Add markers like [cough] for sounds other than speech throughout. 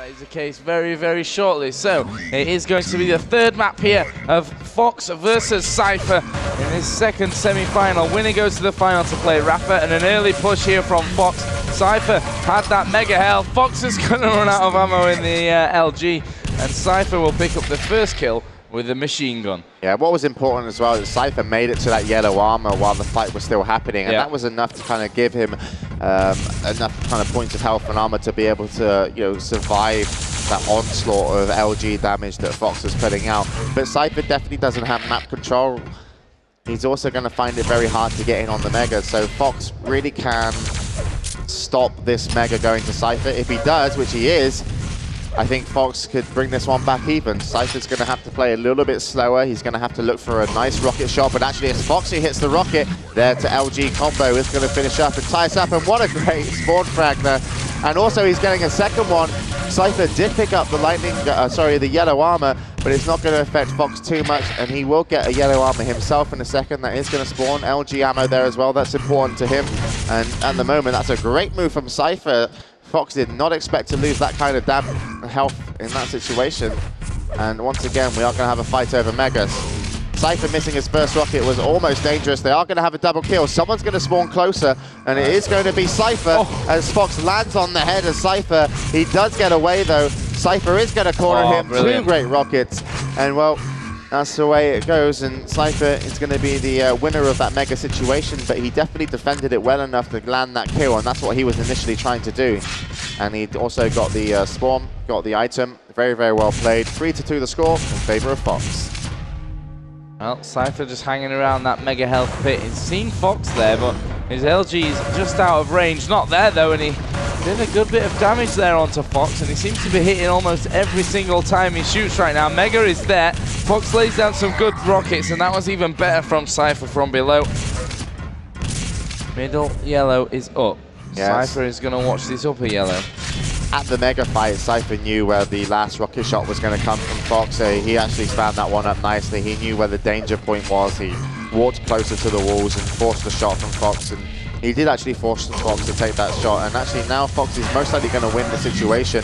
That is the case very, very shortly. So it is going to be the third map here of Fox versus Cypher in this second semi-final. Winner goes to the final to play Rapha, and an early push here from Fox. Cypher had that mega health. Fox is [laughs] going to run out of ammo in the uh, LG, and Cypher will pick up the first kill with a machine gun. Yeah, what was important as well is Cypher made it to that yellow armor while the fight was still happening, and yeah. that was enough to kind of give him um, enough kind of points of health and armor to be able to, you know, survive that onslaught of LG damage that Fox was putting out. But Cypher definitely doesn't have map control. He's also going to find it very hard to get in on the Mega, so Fox really can stop this Mega going to Cypher. If he does, which he is, I think Fox could bring this one back even. Cypher's going to have to play a little bit slower. He's going to have to look for a nice rocket shot, but actually it's Fox who hits the rocket there to LG combo. is going to finish up and tie us up, and what a great spawn frag there. And also he's getting a second one. Cypher did pick up the lightning, uh, sorry, the yellow armor, but it's not going to affect Fox too much, and he will get a yellow armor himself in a second. That is going to spawn LG ammo there as well. That's important to him, and at the moment, that's a great move from Cypher. Fox did not expect to lose that kind of dam health in that situation. And once again, we are going to have a fight over Megas. Cypher missing his first rocket was almost dangerous. They are going to have a double kill. Someone's going to spawn closer, and it is going to be Cypher oh. as Fox lands on the head of Cypher. He does get away, though. Cypher is going to corner oh, him. Brilliant. Two great rockets. And, well, that's the way it goes, and Cypher is going to be the uh, winner of that mega situation, but he definitely defended it well enough to land that kill, and that's what he was initially trying to do. And he also got the uh, spawn, got the item. Very, very well played. 3 to 2 the score in favor of Fox. Well, Cypher just hanging around that mega health pit. He's seen Fox there, but his LG is just out of range. Not there, though, and he did a good bit of damage there onto Fox, and he seems to be hitting almost every single time he shoots right now. Mega is there. Fox lays down some good rockets, and that was even better from Cypher from below. Middle yellow is up. Yes. Cypher is going to watch this upper yellow. At the mega fight, Cypher knew where the last rocket shot was going to come from Fox. So he actually found that one up nicely. He knew where the danger point was. He walked closer to the walls and forced the shot from Fox. And he did actually force the Fox to take that shot, and actually now Fox is most likely going to win the situation.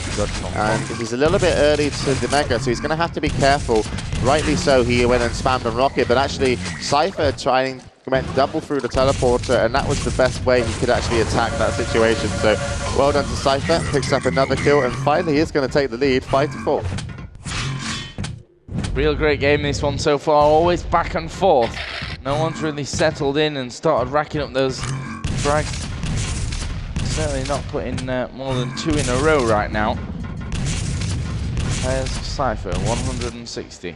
And he's a little bit early to the Mega, so he's going to have to be careful. Rightly so, he went and spammed on Rocket, but actually Cypher trying went double through the teleporter, and that was the best way he could actually attack that situation. So well done to Cypher, picks up another kill, and finally is going to take the lead, 5 to 4. Real great game this one so far, always back and forth. No one's really settled in and started racking up those frags. Certainly not putting uh, more than two in a row right now. There's Cypher, 160.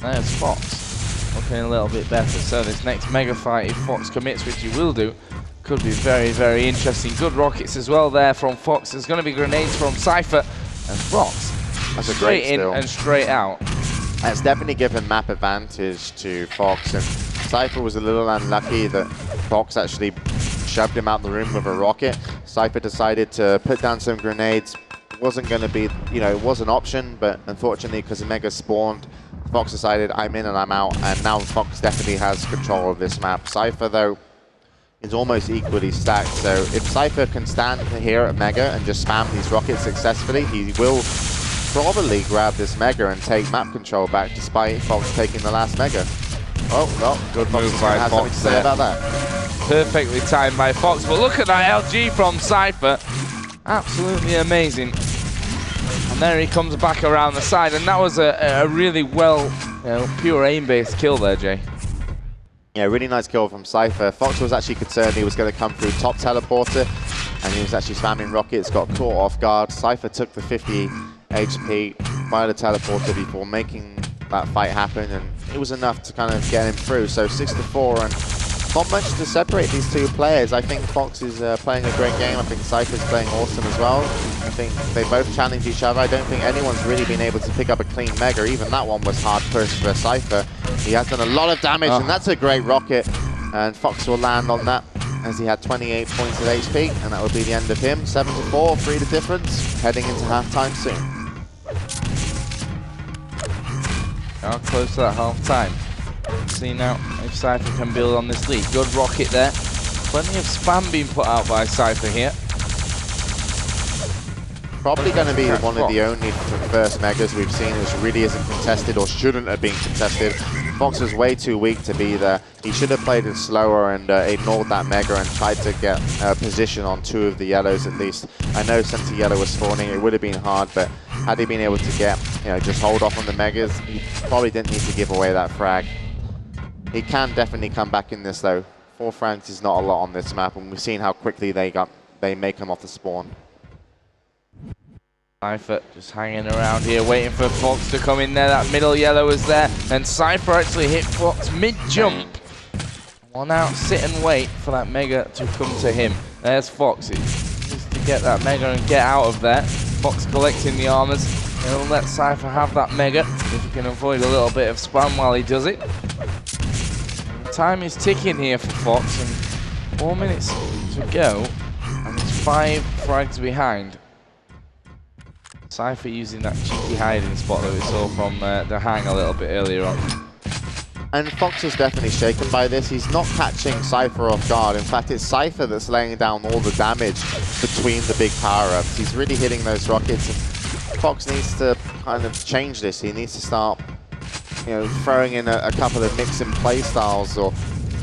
There's Fox, looking a little bit better. So this next mega fight, if Fox commits, which he will do, could be very, very interesting. Good rockets as well there from Fox. There's going to be grenades from Cypher and Fox. That's straight in still. and straight out. That's definitely given map advantage to Fox and Cypher was a little unlucky that Fox actually shoved him out the room with a rocket. Cypher decided to put down some grenades. Wasn't going to be, you know, it was an option, but unfortunately, because Mega spawned, Fox decided I'm in and I'm out, and now Fox definitely has control of this map. Cypher, though, is almost equally stacked, so if Cypher can stand here at Mega and just spam these rockets successfully, he will probably grab this Mega and take map control back, despite Fox taking the last Mega. Oh, well, good move by Fox to say about that. Perfectly timed by Fox, but look at that LG from Cypher. Absolutely amazing. And there he comes back around the side, and that was a, a really well, you know, pure aim-based kill there, Jay. Yeah, really nice kill from Cypher. Fox was actually concerned he was going to come through top teleporter, and he was actually spamming rockets, got caught off guard. Cypher took the 50 HP by the teleporter before making that fight happen, and it was enough to kind of get him through. So 6 to 4, and not much to separate these two players. I think Fox is uh, playing a great game. I think Cypher's playing awesome as well. I think they both challenge each other. I don't think anyone's really been able to pick up a clean Mega. Even that one was hard pushed for Cypher. He has done a lot of damage, oh. and that's a great rocket. And Fox will land on that as he had 28 points of HP, and that will be the end of him. 7 to 4, 3 the difference, heading into halftime soon. Now close to that half time. See now if Cypher can build on this lead. Good rocket there. Plenty of spam being put out by Cypher here. probably going to be one of the only first Megas we've seen which really isn't contested or shouldn't have been contested. Fox was way too weak to be there. He should have played it slower and uh, ignored that Mega and tried to get a position on two of the yellows at least. I know center yellow was spawning, it would have been hard, but had he been able to get, you know, just hold off on the Megas, he probably didn't need to give away that frag. He can definitely come back in this though. Four frags is not a lot on this map, and we've seen how quickly they got they make them off the spawn. Cypher just hanging around here, waiting for Fox to come in there. That middle yellow is there, and Cypher actually hit Fox mid-jump. Well, now sit and wait for that Mega to come to him. There's Fox. He needs to get that Mega and get out of there. Fox collecting the armors. He'll let Cypher have that Mega if he can avoid a little bit of spam while he does it. Time is ticking here for Fox, and four minutes to go, and he's five frags behind. Cypher using that cheeky hiding spot that we saw from uh, the hang a little bit earlier on. And Fox is definitely shaken by this. He's not catching Cypher off guard. In fact, it's Cypher that's laying down all the damage between the big power-ups. He's really hitting those rockets. And Fox needs to kind of change this. He needs to start, you know, throwing in a, a couple of mix-and play styles or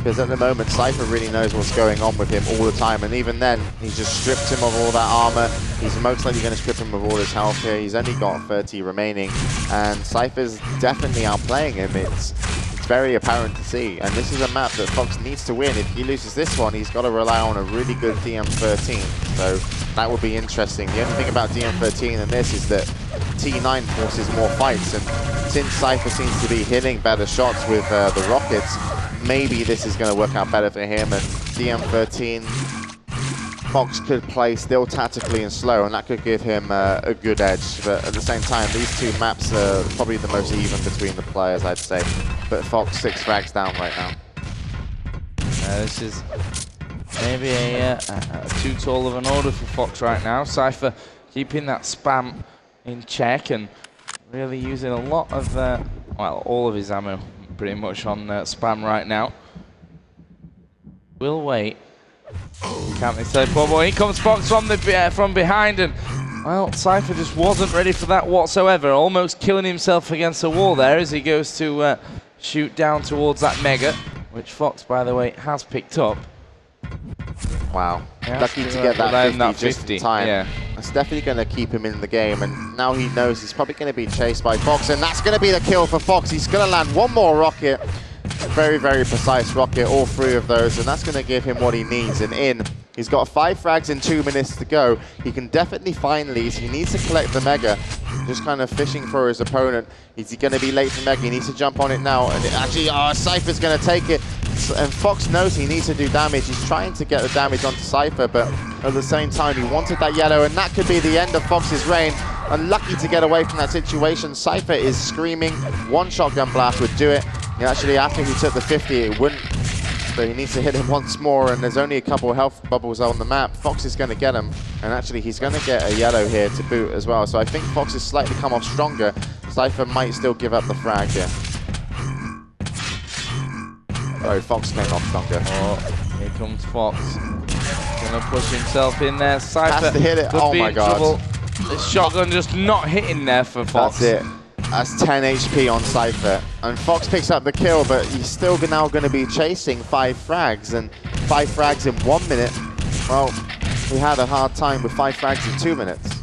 because at the moment Cypher really knows what's going on with him all the time. And even then he's just stripped him of all that armor. He's most likely going to strip him of all his health here. He's only got 30 remaining. And Cypher's definitely outplaying him. It's it's very apparent to see. And this is a map that Fox needs to win. If he loses this one he's got to rely on a really good DM13 so that would be interesting. The only thing about DM13 and this is that T9 forces more fights and since Cypher seems to be hitting better shots with uh, the rockets maybe this is going to work out better for him. And DM13, Fox could play still tactically and slow, and that could give him uh, a good edge. But at the same time, these two maps are probably the most even between the players, I'd say. But Fox six frags down right now. Uh, this is maybe a, uh, too tall of an order for Fox right now. Cypher keeping that spam in check and really using a lot of, uh, well, all of his ammo pretty much on uh, spam right now. We'll wait. Can't they But here comes Fox from the uh, from behind, and well, Cypher just wasn't ready for that whatsoever. Almost killing himself against the wall there as he goes to uh, shoot down towards that Mega, which Fox, by the way, has picked up. Wow. Lucky to get that land 50, that just 50, in time. yeah. That's definitely going to keep him in the game, and now he knows he's probably going to be chased by Fox, and that's going to be the kill for Fox. He's going to land one more rocket. Very, very precise rocket, all three of those, and that's going to give him what he needs. And in, he's got five frags in two minutes to go. He can definitely find these. He needs to collect the Mega. Just kind of fishing for his opponent. Is he going to be late for Mega? He needs to jump on it now. And it actually, oh, Cypher's going to take it. And Fox knows he needs to do damage. He's trying to get the damage onto Cypher, but at the same time, he wanted that yellow, and that could be the end of Fox's reign. Unlucky to get away from that situation. Cypher is screaming. One shotgun blast would do it. And actually, after he took the 50, it wouldn't. So he needs to hit him once more, and there's only a couple health bubbles on the map. Fox is going to get him, and actually he's going to get a yellow here to boot as well. So I think Fox has slightly come off stronger. Cypher might still give up the frag here. Oh, Fox came off stronger. Oh, here comes Fox. Gonna push himself in there. Cypher has to hit it. Oh my God. The shotgun just not hitting there for Fox. That's it. That's 10 HP on Cypher. And Fox picks up the kill, but he's still now going to be chasing five frags. And five frags in one minute, well, we had a hard time with five frags in two minutes.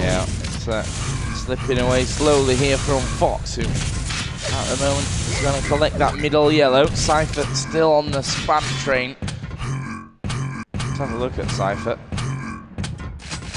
Yeah, it's uh, slipping away slowly here from Fox, who at the moment is going to collect that middle yellow. Cypher still on the spam train. Let's have a look at Cypher.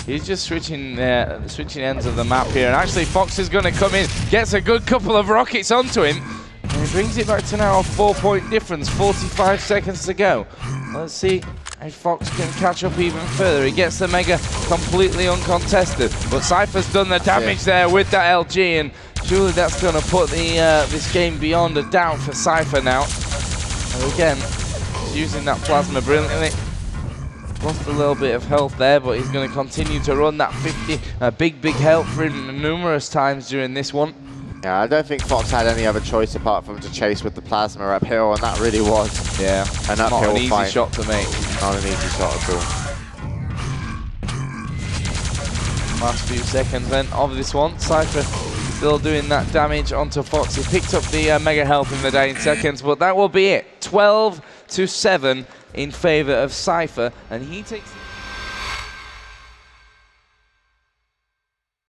He's just switching uh, switching ends of the map here, and actually Fox is going to come in, gets a good couple of rockets onto him, and he brings it back to now a four-point difference, 45 seconds to go. Let's see if Fox can catch up even further. He gets the Mega completely uncontested, but Cypher's done the damage there with that LG, and surely that's going to put the uh, this game beyond a doubt for Cypher now. And again, he's using that plasma brilliantly. Lost a little bit of health there, but he's going to continue to run that 50. A big, big help for him numerous times during this one. Yeah, I don't think Fox had any other choice apart from to chase with the plasma uphill, and that really was Yeah, an uphill not an easy fight. shot to make. Not an easy shot at all. last few seconds then of this one. Cypher still doing that damage onto Fox. He picked up the uh, mega health in the dying [clears throat] seconds, but that will be it. 12 to 7 in favor of Cypher, and he takes.